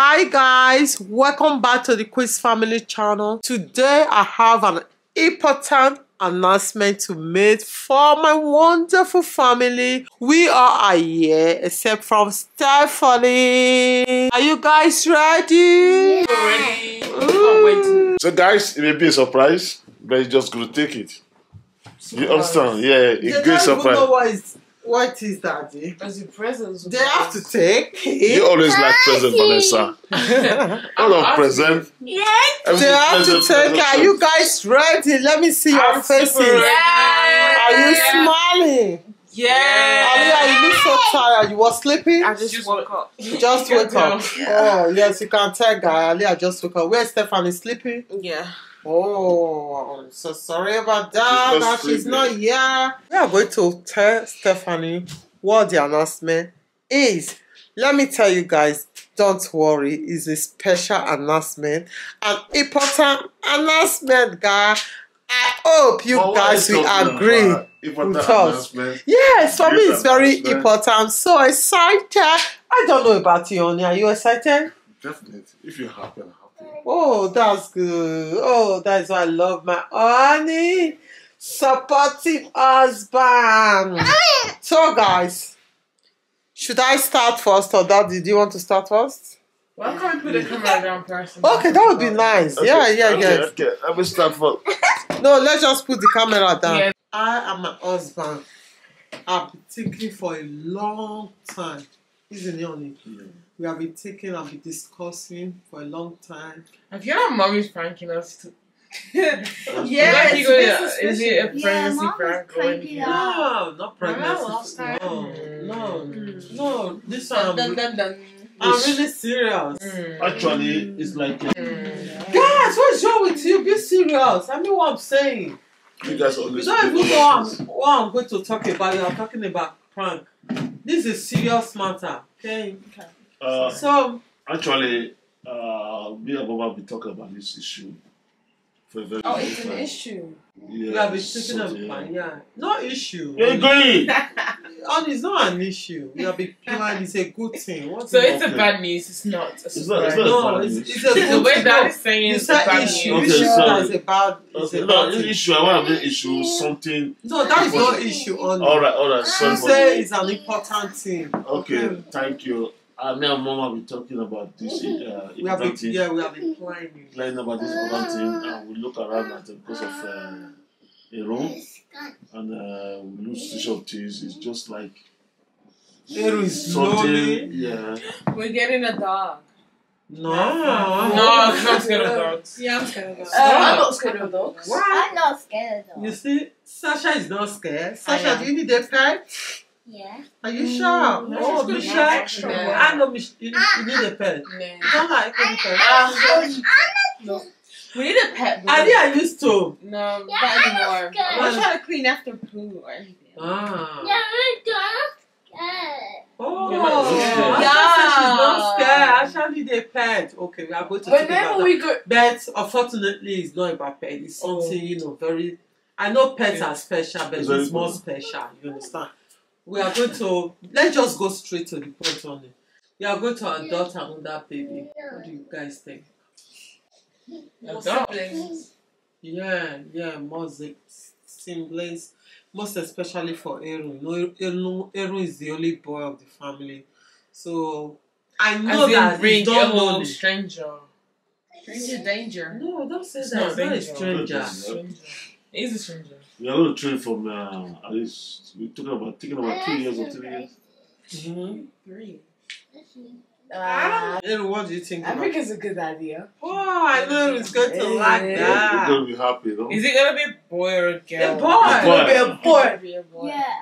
Hi guys, welcome back to the Queens Family channel. Today I have an important announcement to make for my wonderful family. We are here except from Stefany. Are you guys ready? Ready? So, guys, it may be a surprise, but you're just going to take it. You understand? Yeah, it's a great even know surprise. What is, what is daddy. As your presents. They have to take You it. always like present, Vanessa. Hold on, present. They have to take it. Are you guys ready? Let me see your I'm faces. super. Are you smiling? Yeah. Aaliyah, you look so tired. You were sleeping? I just woke up. You just woke up. tell. Oh, yes, you can tell, guy. Aaliyah just woke up. Where's Stefany sleeping? Yeah. Oh, I'm so sorry about that. She's not she's not here. We are going to tell Stefany what the announcement is. Let me tell you guys, don't worry, it's a special announcement, an important announcement, guys. I hope you Well, guys will agree. With us. Yes, for me it's very important. I'm so excited. I don't know about you, honey. Are you excited? Definitely. If you're happy, I'm happy. Oh, that's good. Oh, that's why I love my honey. Supportive husband. So, guys, should I start first or that? Did you want to start first? Why can't we put the camera down first? Okay, that would be nice. Yeah, yeah, okay, yeah. Okay, let me start first. No, let's just put the camera down. Yeah. I and my husband have been thinking for a long time. Isn't it, honey? We have been thinking and been discussing for a long time. Have you had mommy's pranking us? To... Yeah, Like, go, yeah, suspicious. is it a pregnancy mom was prank or anything? No, not pregnancy. Mama. No, no, Mm. no. This one, dun, I'm, dun, dun. I'm really serious. Mm. Actually, it's like Mm. Guys, what's wrong with you? Be serious. I mean what I'm saying. you guys You always. don't even know what I'm, what I'm going to talk about. You are talking about prank. This is a serious matter. Okay. Uh, So actually, uh, me and Mama have been talking about this issue for a very Oh, long it's an issue. Yeah, we have been so, thinking yeah. yeah. No issue. You agree? And it's not an issue. We have been planning. It's a good thing. What's So it? it's a bad news. It's not. A It's not- it's not- no, bad it's, news. it's a good the way thing. that No, is saying You it's a said bad issue. Okay, issue sorry. that's a bad. It's Okay, a no, bad this thing. issue, I want to make issue something. No, that is not issue only. All right, all right, sorry. You say it's an important thing. Okay, thank you. Uh, me and Mama have been talking about this uh, We have been, thing. yeah, we have been planning. Learning about this important thing, and we look around at the because of uh, a room, and uh, we lose touch of things. It's just like Eru is something, lonely. yeah. We're getting a dog. No. No, I'm not scared of dogs. Yeah, I'm scared of dogs. Uh, I'm not scared of dogs. Why? I'm not scared of You see, Sasha is not scared. Sasha, do you need a pet? Yeah. Are you Mm, sure? no, oh, she's good. Michelle. No. I know Mich- you, you need a pet. Nah. Don't like any pet. No. We need a pet. I think I used to. No, Yeah, not I'm anymore. I'm not trying to clean after poo or anything. Ah. Yeah, I'm scared. Oh, Yeah. Asha Yeah. said she's not scared. Asha need a pet. Okay, we are going to talk about Whenever we go, But unfortunately, it's not about pet. It's Oh. something, you know, very. I know pets Okay. are special, but It's it's, more special. You understand? We are going to. Let's just go straight to the point on it. We are going to adopt another baby. What do you guys think? a dog. siblings. Yeah, yeah, more si- siblings, most especially for Eru. Know, Eru, Eru is the only boy of the family, so I know that bring whole lonely. stranger. Stranger danger. No, don't say It's that. not It's not a stranger. Stranger. He's a stranger. We are going to train from uh, at least we're talking about taking about two years or three years. Mm-hmm. Three. Uh, Eru, what do you think? I about think it's a good idea. Oh, I know Eru's going to Yeah. like We're going to be happy, no? Is it gonna be a boy or a girl? A boy. It's gonna be a boy. It'll be a boy. yeah.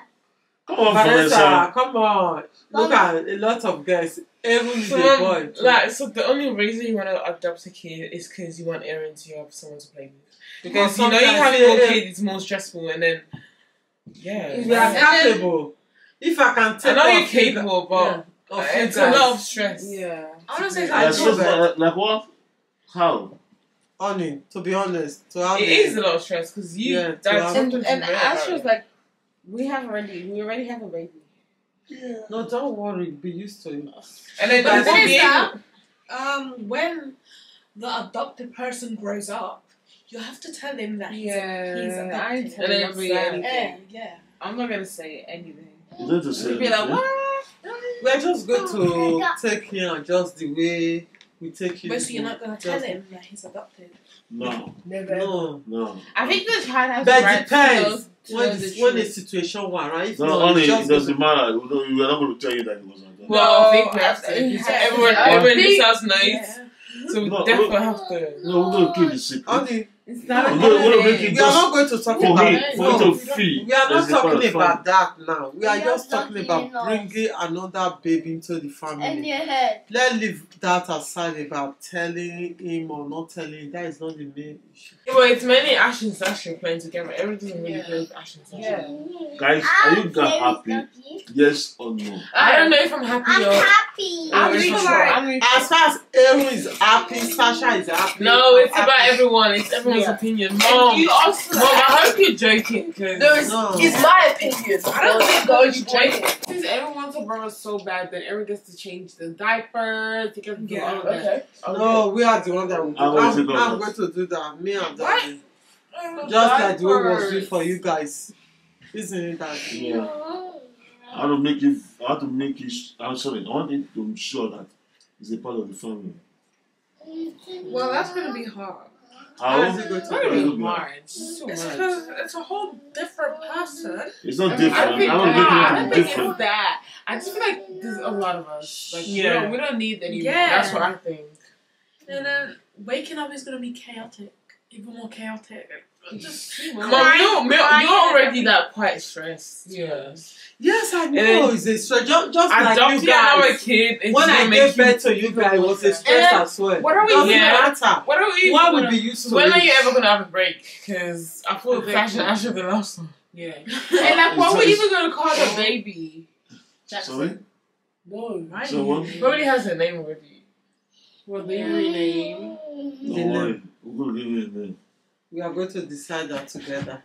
Come on, Vanessa, Vanessa. come on. Look at a lot of guys. Eru is a Someone- too. like, so the only reason you want to adopt a kid is because you want Aaron to have someone to play with. Because But you know you sometimes having more they- kids is more stressful, and then yeah, We are And then- capable. If I can I know you're you capable, gu- but yeah, of you it's a lot of stress. Yeah. I want to say I it's Like, know so, like, like what? How? Honey, to be honest, to have It a- is lot of stress because you Yeah, to that's have- And, to and worry Ash was like, we have already, we already have a baby. No, don't worry. Be used to it. and then But to then be it's Um, when the adopted person grows up, you have to tell him that he's, Yeah, he's adopted. ain't telling And anything. yeah, yeah. I'm not gonna say anything. You don't have to say You'll be like, what? We're just going to take him just the way we take him. But so you're not gonna tell him that he's adopted. No, Never. No. no. I think the child has But the right it depends. to know, to know When, the the, when the situation was right, if No, not, only it doesn't matter. We, don't, we are not going to tell you that it was adopted. Well, I think No, we have to. I- Everyone, I everyone house knows. Yeah. So we No, definitely no. have to. No, we're going to keep the secret. Only, It's not we're thing. it we are not going to talk about for no, to. We are not talking about that now. We are We just are talking talking about enough. bringing another baby into the family. Let's leave that aside about telling him or not telling him. That is not the main issue. Well, it's mainly Ash and Sasha playing together. Everything doesn't really Yeah. go with Ash and Sasha. Yeah. Guys, ah, are you guys very happy? lucky. Yes or no? I don't know if I'm happy I'm or. happy. I'm I'm really really sure. I'm really As far as Aaron is happy, Sasha is happy. No, I'm it's about happy. everyone. It's everyone's Yeah. opinion. And Mom, you also Mom, I hope you're joking. Cause No, it's, No. it's my opinion. I don't think Go those joking. Since everyone wants a brother so bad, then everyone gets to change the diapers. They get to do Yeah, all of that. Okay. No, we are the one that will do. I'm I'm, I'm going to do that. Me and What? Daddy. Just like the way was due for you guys. Isn't it that? Yeah. I want to make it. I want to make it. I'm sorry. I want it to ensure that it's a part of the family. Well, that's gonna be hard. How is How? it going It's to be? gonna be hard. It's too It's much. because it's a whole different person. It's not I different. don't think I want to that. I don't think it's that. I just feel like there's a lot of us. Like, Yeah. we, don't, we don't need any. Yeah. That's what I think. And then waking up is gonna be chaotic, even more chaotic. Just Mom, crying, you're, you're, crying you're already that quite stressed. Yeah. Yes, I know. then- it's a stress. Just, just like Adopting you another guys. kid is When I make gave you birth to you guys, it was a stress And as well. what are we- Doesn't yeah. matter. What are we? What gonna- would be used to When are you ever gonna have a break? Because I feel break. fashion Asher the last one. Yeah. And like, what So were you even gonna call the baby? Sorry. No, right. So what? Probably has a name already. Well, they rename. Don't worry. We're going to give you a name. We are going to decide that together.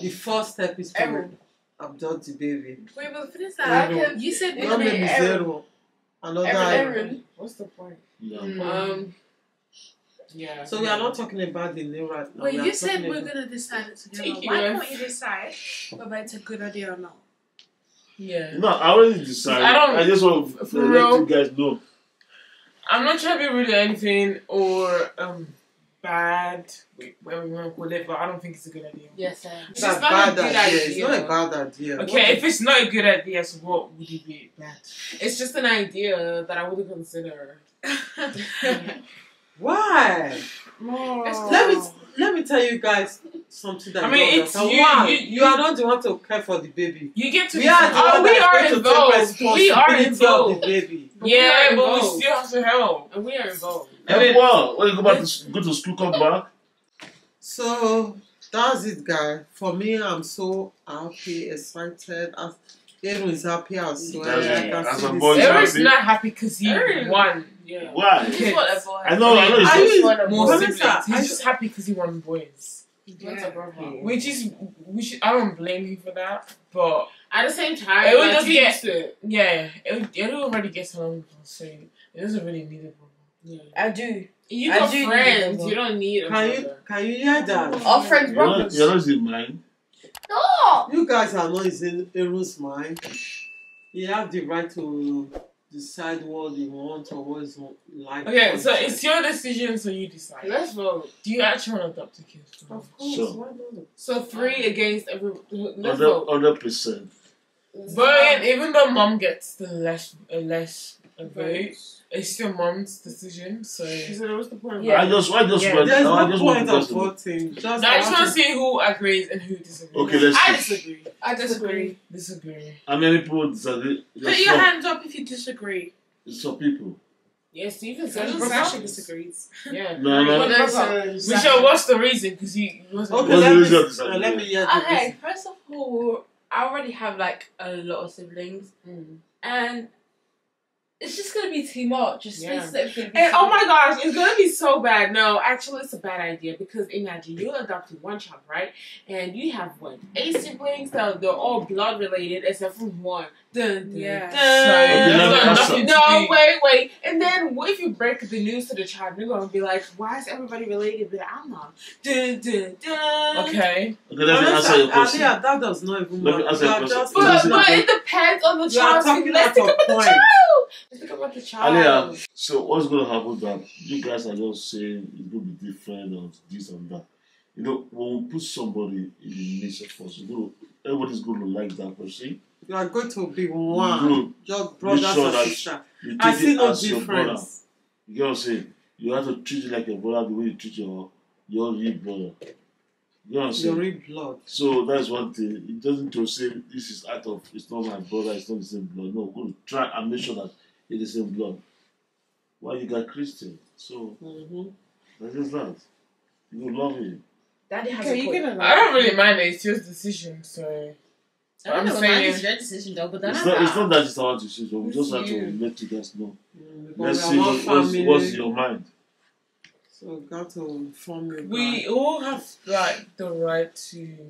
The first step is to Aaron. adopt the baby. Wait, but finish Aaron. that. You said One name name is Aaron. zero. Another Aaron, Aaron. Aaron. What's the point? Yeah. Um. Yeah. So we are not talking about the name right now. Wait, we you said we're about- gonna decide it together. Take Why your- can't you decide whether it's a good idea or not? Yeah. No, I already decided. I don't- I just want to let you guys know. I'm not trying to be rude or anything or um bad, wait, whatever you want to call it, but I don't think it's a good idea. Yes, sir. It's It's a not a bad good idea. It's not a bad idea. Okay, if it's not a good idea, so what would it be bad? It's just an idea that I wouldn't consider. Why? Let me let me tell you guys something that I mean, don't it's understand. you- you- you are not the one to care for the baby. You get to oh, We are the oh, one we are going to take involved. We are responsibility of involved. the baby. Yeah, we are but we still have to help. And we are involved. And Hey, then- wow. When you go back to go to school, come back. So that's it, guys. For me, I'm so happy, excited. As Aaron is happy as well. That's I it. As a boy, Aaron's not happy because he Aaron. won. Yeah. Why? He's whatever. I know. I know. Are It's you- More Vanessa. He's just happy because he won boys. What's a brother? Which is, we should. I don't blame you for that, but At the same time, It would like, just get- used to it. yeah, it, it already gets along with us, so it doesn't really need a brother. Yeah. I do. You I got do friends. You don't need a Can you brother. can you hear that? All friends, You're brothers. you're not in mine. Stop! You guys are not in Aaron's mind. You have the right to decide what you want or what is like. Okay, so it's your decision, so you decide. Let's vote. Do you actually want to adopt a kid? Of course, Sure. why not? So three against every. Let's Hundred vote. hundred percent. But again, even though mom gets the less, uh, less a vote, it's still mom's decision. So So what's the point? Yeah. I just, I just Yeah. went. There's I no just want point to of voting. Just I just want to see who agrees and who disagrees. Okay, let's I see. disagree. I disagree. Disagree. How many people disagree? Put Just your hands up if you disagree. It's some people. Yes, even Sasha Sasha disagrees. Yeah. No, no. What about- Michelle, what's the reason? Because he wasn't. Okay, let me, reason uh, let me hear Okay, first of all, I already have like a lot of siblings, Mm. and It's just gonna be too much. Just Yeah. space is gonna be And oh too oh my much. gosh, it's gonna be so bad. No, actually, it's a bad idea because imagine you adopted one child, right? And you have what eight siblings, so they're all blood related except for one. Dun, dun, Yeah. dun. Okay, let me Dun, ask dun. you- no, wait, wait. And then what if you break the news to the child? You're gonna be like, "Why is everybody related, but I'm not?" Dun, dun, dun. Okay. Okay, let me answer your question. Aaliyah, that does not even Let me answer your question. But, but it depends on the You are child. talking Let's think about the point. child. The child. Aliyah, so what's going to happen that you guys are just saying going to be different or this and that. You know, when we put somebody in the midst of us, you know, everybody's going to like that person. You are going to be one. going Just brothers sure and sisters. you I see it no your difference. You get what I'm saying? You have to treat it like your brother the way you treat your your real brother. You get what I'm saying? Your real blood. So that's one thing. It doesn't just say this is out of it's not my brother, it's not the same blood. No, we're going to try and make sure that it's the same blood. Why you got Christian? So Mm-hmm. that's just that. You will love him. Daddy has Okay, a you point. can I don't really mind it. It's your decision, so. I don't I'm know. saying- Mine is your decision though, but then It's I not, it's not that it's our decision. We It's just have to let you guys know. Mm, Let's see what, what's, what's your mind. So we got to inform you. We all have like the right to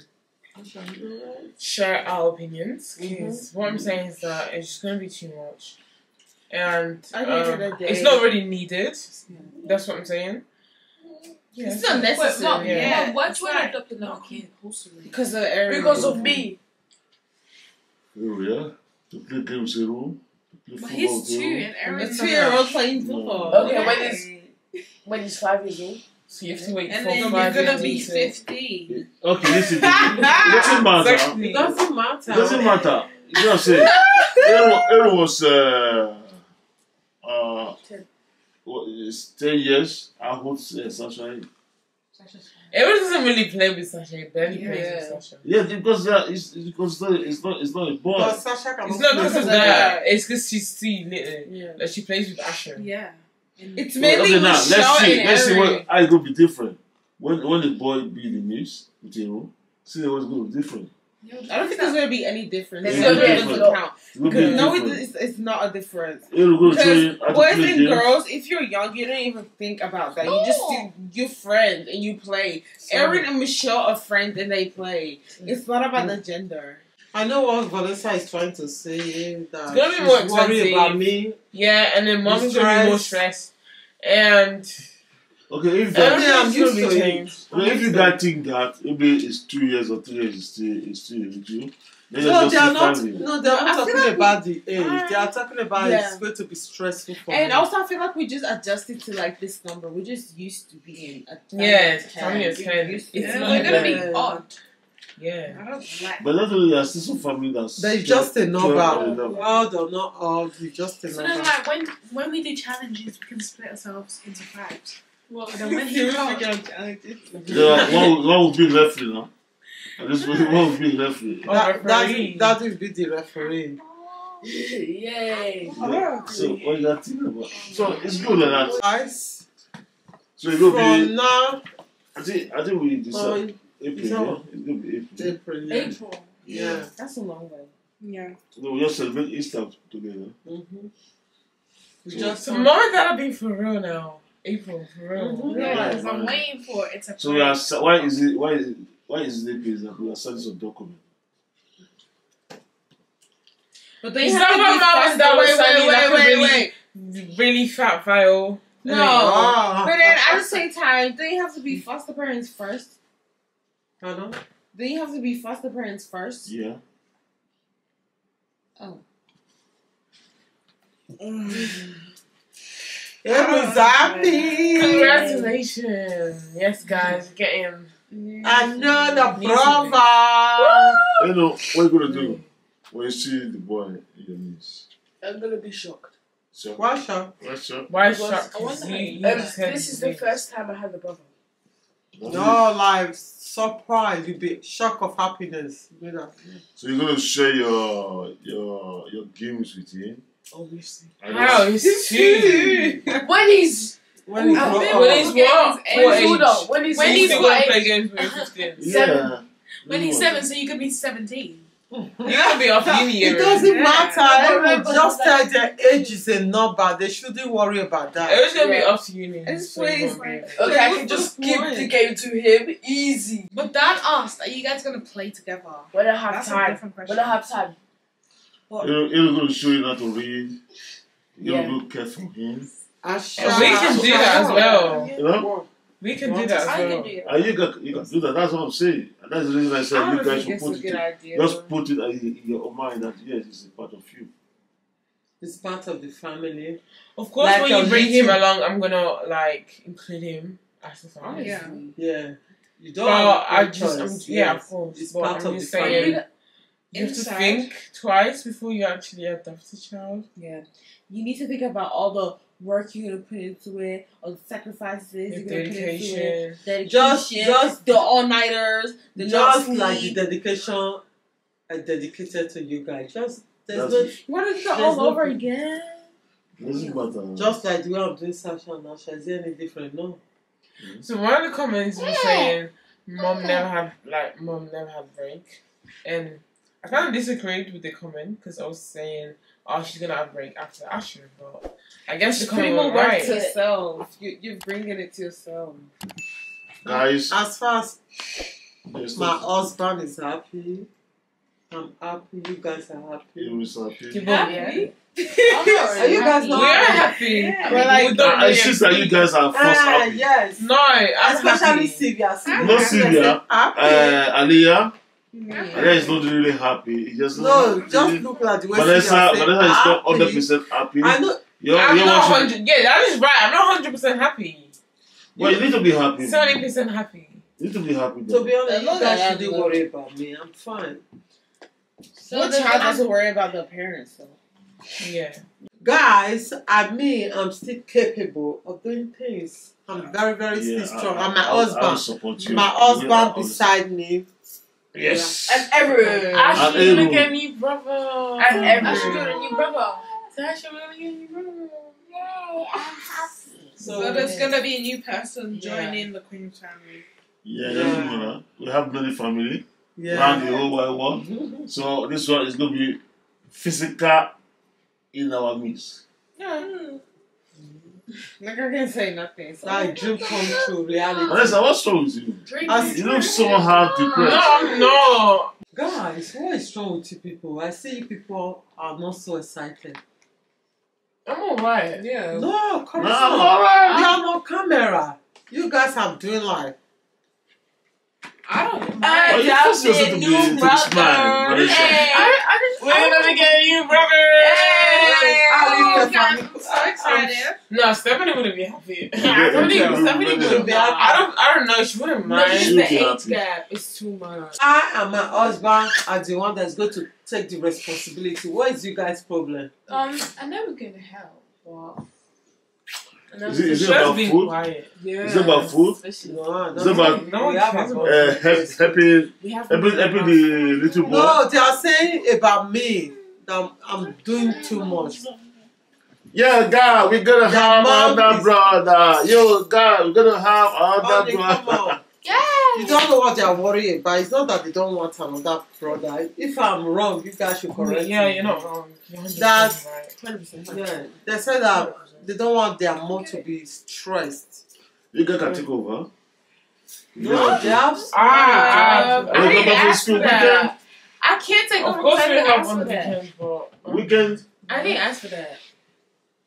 share our opinions. Because what I'm saying is that it's just gonna be too much, and At the end of um, it's not really needed. That's what I'm saying. Yeah, It's not But, necessary. Mom, Yeah. yeah. It's why do I not- adopt another kid? Because of Aaron. Because of me. Oh, yeah? To play games in room. To play But he's two room. and A Aaron's two-year-old playing football. Okay, when is- When he's five years old, so you have to wait for you. And for then five you're gonna be to- 15. Okay, listen. It doesn't matter. Exactly. It doesn't matter. It doesn't matter. You know what I'm saying? Aaron, Aaron was uh, uh, Ten. what is 10 years. I hold uh, Sunshine. Aaron doesn't really play with Sasha. He barely plays Yeah. with Sasha. Yeah, because uh, it's, it's because it's not, it's not, it's not a boy. But Sasha cannot It's not because of that. It's because she's still little. Yeah. Like she plays with Asher. Yeah. And It's Okay, now let's see. Let's see Aaron. what I gonna be different. When when the boy be the news with Aaron, see what's gonna be different. I don't think there's gonna be any difference. There's It's no gonna be difference. different count. It's be No, it's, it's not a difference. Aaron gonna tell you Because boys and games. girls, if you're young, you don't even think about that. You just No. do you friends and you play. Aaron and Michelle are friends and they play. It's not about the gender. I know what Vanessa is trying to say. That It's gonna be she's more worried expensive. about me. Yeah, and then mom's gonna be more stressed. And Okay, if Yeah, that, I'm used gonna to it. changed. well, if you guys think that maybe it's two years or three years, it's still it's still with you. Then No, they are keep not. finding. No, they are No, not I talking like we- about the age. They are talking about Yeah. it's going to be stressful for And me. also, I feel like we just adjusted to like this number. We're just used to being a Yeah, ten. family of We're 10. used to It's it. Yeah, we're gonna be odd. Yeah. I don't like But that's only there's still some family that's There's just a twelve number. and up. Odd or not odd, it's just a So then, number. like, when when we do challenges, we can split ourselves into fives. Well, And then when he comes, Yeah, one one will be referee now. And this one one will be referee. that, referee. that, that will be the referee. yay! So what you got thinking about? So it's good like that. Guys, So it will from be. now I think I think we decide on April. Yeah? It's gonna be April. April. Yeah. April. Yeah. That's a long way. Yeah. So we just celebrate Easter together. Mm-hmm. So- Just So mom and dad are being for real now. April, for real. Mhm. Yeah, Yeah. I'm waiting for it to. So we are. Why is it? Why is it? Why is it April? That we are sending some document. But they It's have to not be about mom and faster. dad Wait, wait, wait, wait, really- wait. Really fat file. No. Ah. But then at the same time, they have to be foster parents first. Pardon? They have to be foster parents first. Yeah. Oh. It was happy. Congratulations. Yes, guys, you're getting. Another Amazing. brother. You know what you gonna do when you see the boy in your knees? I'm gonna be shocked. So What's up? what's up? Why is shocked? I wonder- You, you Um, this is the first time I had a brother. No, like surprise. You be shock of happiness. You know. So you're gonna share your your your games with him. Obviously. And How? just- He's two. When he's When you I've grow been up. When he's games what? and hold on, When he's When when he's he's still what play games when you're 15. Yeah. When he's mm. seven, so you could be seventeen. You're gonna be off uni. It doesn't Yeah. matter. But Everyone remember, just like- tell their age is a number. They shouldn't worry about that. It's gonna be Yeah. off to uni. It's so please. won't. Okay, I can just give the game to him easy. But Dan asked, are you guys gonna play together? When I have That's a time. different When question. I have time. You're, you're going to show you how to read. You're Yeah. going to care for him. Asha- We can do that as well. You know? We can do that as I can do it. And you can, you can do that. That's what I'm saying. And that's the reason I said I you guys should it's a put good it. idea. Just put it uh, in your mind that yes, it's a part of you. It's part of the family. Of course, Like when you bring him YouTube. along, I'm gonna like include him as the family. Yeah. Yeah. You don't But have I just, I'm, yeah, Yes. of course. It's but part I'm of the saying, family. You have to think twice before you actually adopt a child. Yeah. You need to think about all the work you're gonna put into it, all the sacrifices Your you're gonna put into it. dedication. Dedication, Just- just- the all nighters, the Just like the dedication I dedicated to you guys. Just there's no You wanna do that There's all no- over again? Doesn't matter. just like the way I'm doing Sasha and Asha. Is it any different? No. So one of the comments was saying, "Mom never had like mom never had break," and I kind of disagreed with the comment because I was saying, "Oh, she's gonna have break after Asher," but I guess the It's putting comment more work right. to yourself. You, you're bringing it to yourself. Guys, As far as my husband is happy, I'm happy. You guys are happy. you is happy. Keep on. Happy? Are you guys We not are happy? happy. We're like- we don't Uh, really it's just that you guys are forced Ah, happy. yes. No, I'm Especially happy. Silvia. Silvia No, is Silvia. Happy. Uh, Aaliyah, Yeah. Aaliyah is not really happy. He just no, just look at the way Vanessa, Silvia said, Vanessa is not happy. hundred percent happy. I know. You're, I'm you're not hundred. Yeah, that is right. I'm not hundred percent happy. Well, you need to be happy. Seventy percent happy. You need to be happy. To be honest, you guys as I shouldn't have worry about me. I'm fine. So What child child doesn't worry about their parents though. Yeah. Guys, I mean, I'm still capable of doing things. I'm very, very Yeah, still strong. I- and my I- I will husband, support you. my husband I will- beside me. Yes. And everyone. Asher, And you're gonna get me brother. And everyone. I should get a new brother. Asher, we're gonna get you brother. Yay, I'm happy. So, So there's gonna be a new person Yeah. joining the Queen family. Yeah, it doesn't matter. We have many family yeah. around the whole wide world. So this one is going to be physical in our midst. Yeah. Hmm. Like I can't say nothing. So. That dream come true, reality. Vanessa, what's wrong with you? Drink As- You know someone have No, depression. I'm. Guys, what is wrong with you people? I see people are not so excited. I'm alright. Yeah. No, come No, on. I'm alright. You are on camera. You guys are doing like I don't Well, I you force yourself to be to be smile, Hey. I just We're gonna get you brother. I I'm so excited. No, Stefany wouldn't be happy. Yeah, Stefany, yeah, Stefany yeah. wouldn't be happy. I don't. I don't know. She wouldn't mind. it's the be age happy. gap. It's too much. I and my husband are the one that's going to take the responsibility. What is you guys' problem? Um, I know we're gonna help, but Is it, is it She's about being food? quiet. Yeah. Is it about food? No, Is it about- No one we have cares a- about Uh, help, helping, helping, helping the little boy. No, they are saying about me that I'm doing too much. Yeah, God, we're gonna Their have mom another is- brother. Yo, God, we're gonna have another Honey, come brother. on. yeah. You don't know what they are worrying about. It's not that they don't want another brother. If I'm wrong, you guys should correct Yeah, me. you're not wrong. You're 100% That's- right. 100%. Yeah, they said that they don't want their mom to be stressed. You guys can take over. No, they have. Ah, I I go didn't back to ask school for that. weekend. I can't take Of over course because we didn't have ask on for the weekends, but um, Weekend, I didn't ask for that.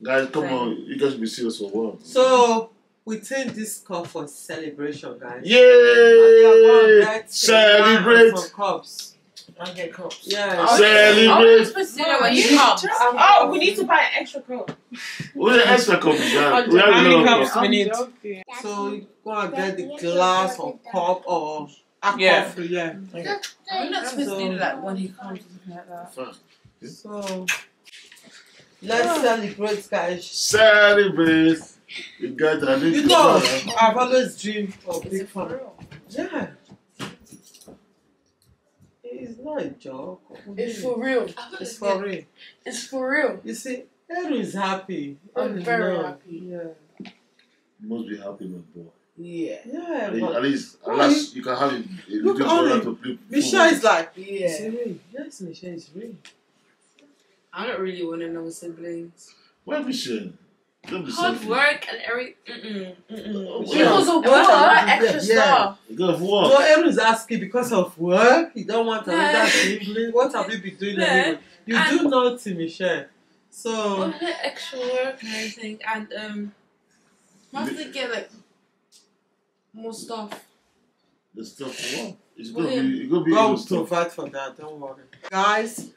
guys, come on, you guys be serious for once. So we take this call for celebration, guys. Yay! Celebrate Celebrate! some cups. I get cups. Yeah. Oh, Celebrate. I was supposed to do that Mama, when you you Oh, we need to buy an extra coat. What's the extra cup, guys? We have How a many lot cups of cups. we need? So you go and get the glass or cup or a Yeah. coffee, yeah. We're not supposed So- to do that when he comes or something like that. So let's celebrate, guys. Celebrate. You got a little. You know, I've always dreamed of Is big it for fun. real? Yeah. It's not a joke. It's for real. It's for real. It's for real. You see, Eru is happy. I'm very happy. Yeah. You must be happy, my boy. Yeah. Yeah, At least- at least, at least you can have a, a Look little how to play. Michelle is like, Yeah. Is it real? Yes, Michelle is real. I don't really want to know siblings. Why Michelle? Don't be Hard selfish. work and every. Mm-mm, mm-mm. yeah. Because of And work, what extra yeah. stuff. You gotta So work. Aaron is asking because of work. You don't want another Nah. sibling. What have you been doing? Nah. anyway? You And- do nothing, Michelle. So All the extra work and everything, and um, I have to get like more stuff. The stuff for what? It's Well, gonna yeah. be. It's gonna be God will stuff. provide for that. Don't worry, guys.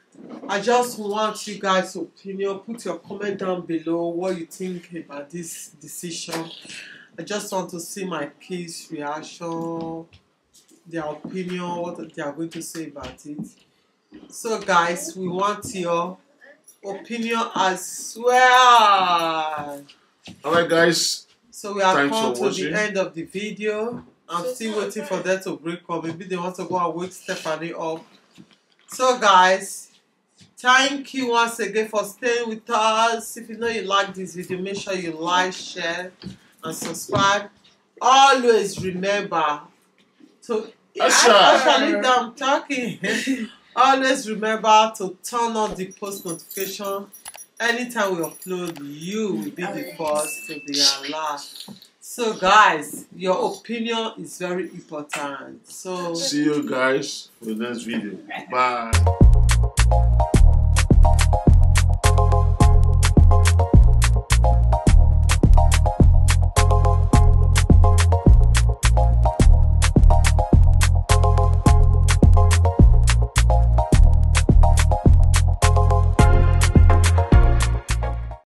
I just want you guys' opinion. Put your comment down below what you think about this decision. I just want to see my kids' reaction, their opinion, what they are going to say about it. So, guys, we want your opinion as well. Alright, guys. So we have Thanks come for to watching. the end of the video. I'm still waiting for them to break up. Maybe they want to go and wake Stefany up. So guys, thank you once again for staying with us. If you know you like this video, make sure you like, share, and subscribe. Always remember to Usher. actually I'm talking. Always remember to turn on the post notification. Anytime we upload, you will be the first to be alert. So, guys, your opinion is very important. So, See you guys for the next video. Bye.